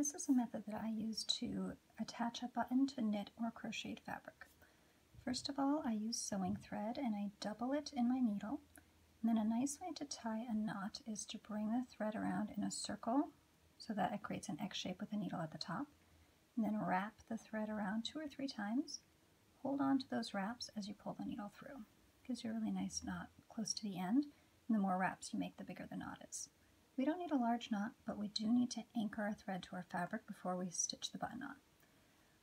This is a method that I use to attach a button to knit or crocheted fabric. First of all, I use sewing thread and I double it in my needle. And then a nice way to tie a knot is to bring the thread around in a circle so that it creates an X shape with a needle at the top. And then wrap the thread around two or three times. Hold on to those wraps as you pull the needle through. It Gives you a really nice knot close to the end. And the more wraps you make, the bigger the knot is. We don't need a large knot, but we do need to anchor our thread to our fabric before we stitch the button on.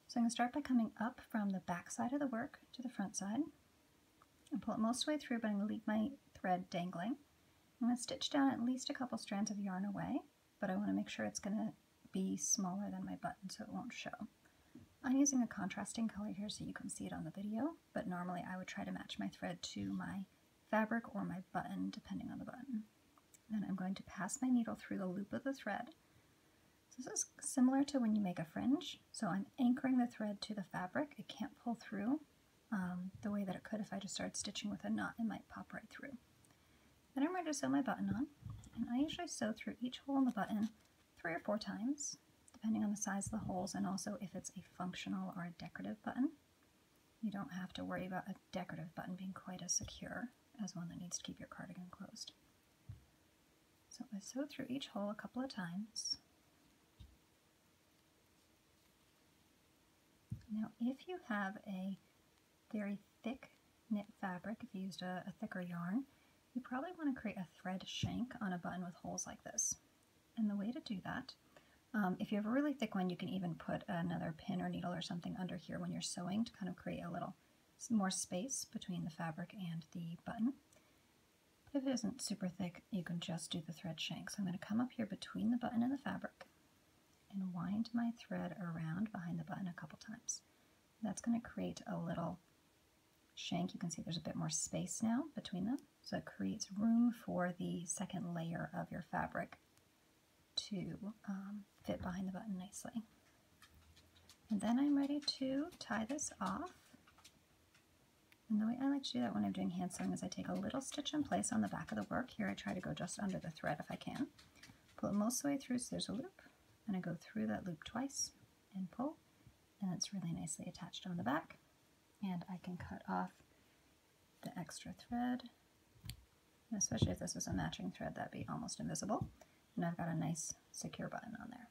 So I'm going to start by coming up from the back side of the work to the front side and pull it most the way through, but I'm going to leave my thread dangling. I'm going to stitch down at least a couple strands of yarn away, but I want to make sure it's going to be smaller than my button so it won't show. I'm using a contrasting color here so you can see it on the video, but normally I would try to match my thread to my fabric or my button, depending on the button. Then I'm going to pass my needle through the loop of the thread. So this is similar to when you make a fringe. So I'm anchoring the thread to the fabric. It can't pull through um, the way that it could if I just started stitching with a knot. It might pop right through. Then I'm ready to sew my button on. And I usually sew through each hole in the button three or four times, depending on the size of the holes and also if it's a functional or a decorative button. You don't have to worry about a decorative button being quite as secure as one that needs to keep your cardigan closed. So I sew through each hole a couple of times. Now if you have a very thick knit fabric, if you used a, a thicker yarn, you probably want to create a thread shank on a button with holes like this. And the way to do that, um, if you have a really thick one, you can even put another pin or needle or something under here when you're sewing to kind of create a little more space between the fabric and the button. It isn't super thick, you can just do the thread shank. So I'm going to come up here between the button and the fabric and wind my thread around behind the button a couple times. That's going to create a little shank. You can see there's a bit more space now between them. So it creates room for the second layer of your fabric to um, fit behind the button nicely. And then I'm ready to tie this off. And the way I like to do that when I'm doing hand sewing is I take a little stitch in place on the back of the work. Here I try to go just under the thread if I can. Pull it most of the way through so there's a loop. And I go through that loop twice and pull. And it's really nicely attached on the back. And I can cut off the extra thread. And especially if this was a matching thread, that'd be almost invisible. And I've got a nice secure button on there.